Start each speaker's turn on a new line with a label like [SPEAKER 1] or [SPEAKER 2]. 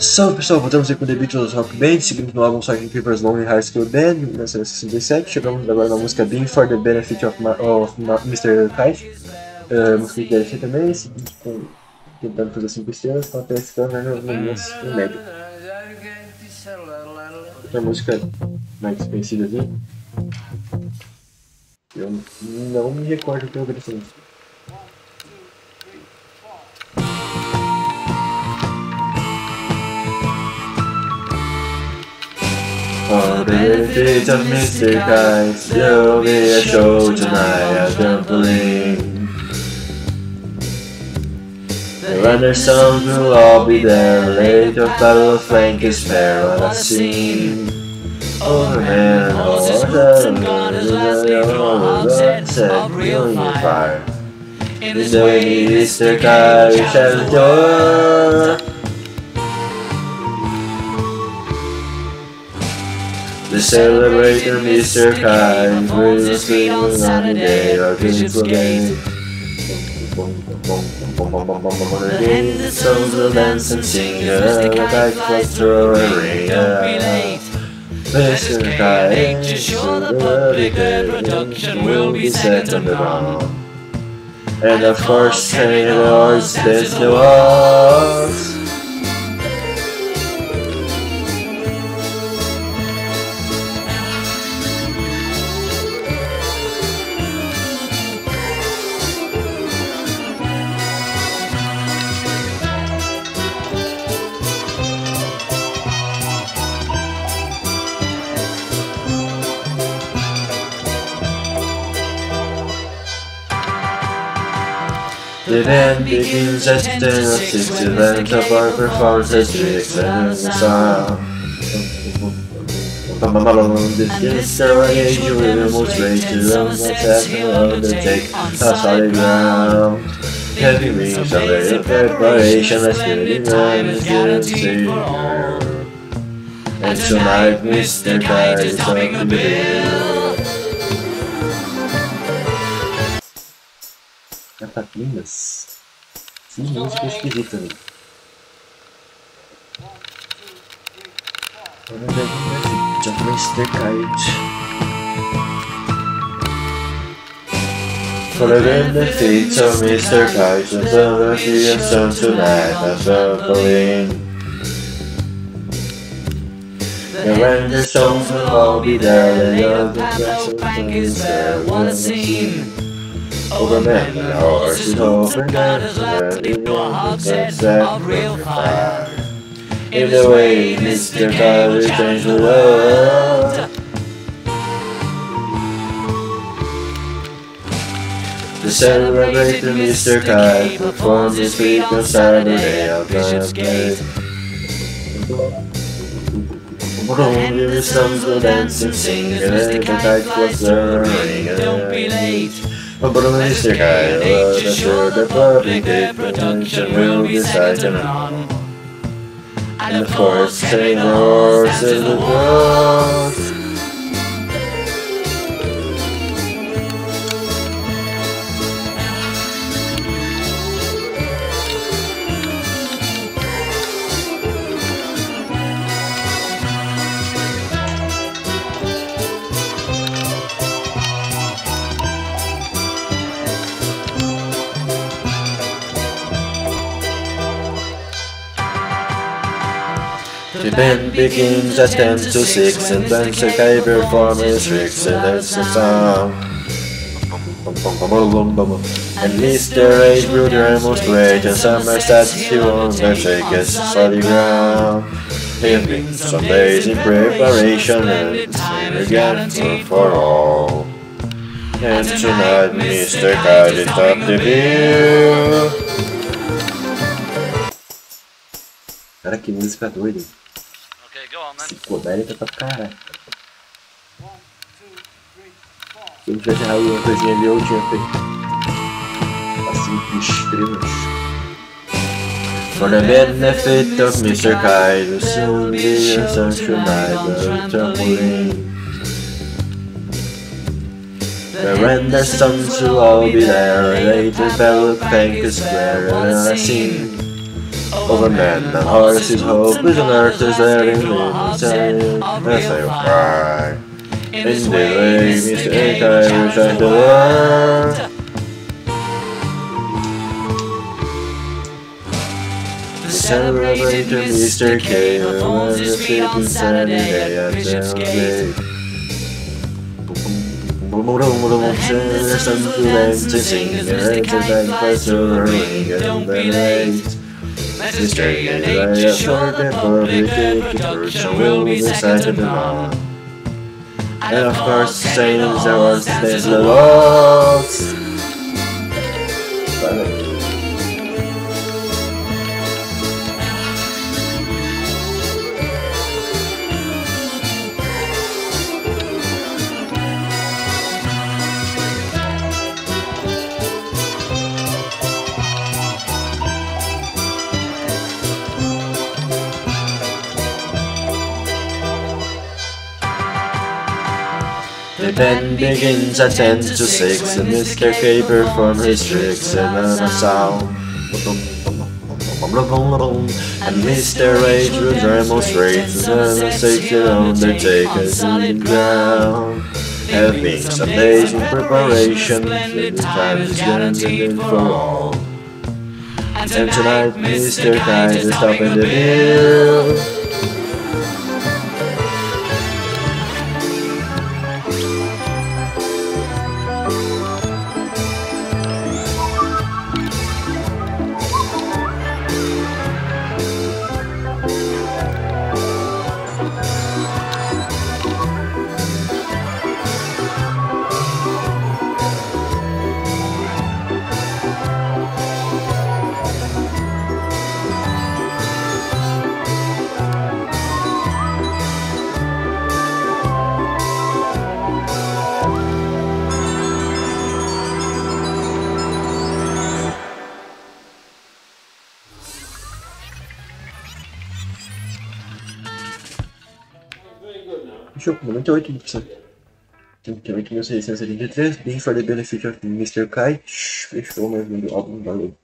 [SPEAKER 1] Salve pessoal, voltamos aqui com o The Beatles Rock Band, seguindo no álbum Sgt. Pepper's Lonely Hearts Club Band, 1967. Chegamos agora na música Being for the Benefit of, Ma of Ma Mr. Kite, uh, música que DLC também, seguinte com, tentando fazer 5 estrelas, com a PSK né, no, médio. Outra música mais conhecida aqui, eu não me recordo que eu ofereci. For the benefit of Mr. Kite, there'll be a show tonight at the Trampoline. The runners songs will all be there, battle of flank is fair, what I've seen. Oh man, horses and hooves and gunners as they draw hogsheads of real fire. In this way, Mr. Kite shall door. The celebrator Mr. Kite will scream on Saturday or Bishopsgate. And the songs will dance and sing, the kite was throwing ring. Mr. Kite, to sure the public that production will be set on the ground. And of course, Taylor's there's the walks. The band begins at 10 of 6 event of our performances to extend the sound. This the you will most rate to them will undertake a solid ground. Heavy rings of a preparation as good man is guaranteed. And tonight Mr. Kite is on the bill. Catapindas? Que música esquisita, velho. Vamos ver como é que já Mr. Kite. For the benefit of Mr. Kite, the melody of sun tonight, a trampoline. The songs will all be there, the other
[SPEAKER 2] Bank is there, what a scene!
[SPEAKER 1] Over men and horses, open
[SPEAKER 2] gunners left to draw hogsheads of real fire.
[SPEAKER 1] In the way Mr. Fire will change the world. To celebrate the Mr. Kite performed this week on Saturday at
[SPEAKER 2] Bishopsgate.
[SPEAKER 1] The songs will dance and sing, and the kite was learning.
[SPEAKER 2] Don't be late.
[SPEAKER 1] But Mr. Kite,
[SPEAKER 2] Make
[SPEAKER 1] the
[SPEAKER 2] sure the public production will be set on.
[SPEAKER 1] And of course, horses and the girls. The band begins at 10 to 6 and then the guy performing tricks and that's the song. And Mr. H. Most great and summer starts to undertake his solid ground. He'll been some days in preparation and it's again for, for all. And tonight Mr. Kite is up the bill. Cara, que música doida.
[SPEAKER 3] Okay, go on then.
[SPEAKER 1] Psicodélica pra caralho. Se eu tivesse errado uma coisinha ali, eu tinha feito. Assim, estrelas. For the benefit of Mr. Will soon be a sunshine night, the trampoline. The render sons will all be there, later Bell Bank Square, and I sing. Over man and hearts his hope is on earth is in the side as I cry. In the way, Mr. Ekai, we shine the world. Celebrate Mr. K, the Saturday at students to sing and to thank for soaring and then late. Mr. K, I have short and for the kick, church and will be decided on. And of course, Satan's our stays the Lord's. The band begins at ten to six, and Mr. K performs his tricks in a sound. And Mr. H will demonstrate the undertakers in ground. Having some days in preparation, the time is getting for all. And tonight, Mr. Is stopping the bill. Fechou com 98%. 38.673, bem for the benefit of Mr. Kite. Fechou mais um álbum, valeu.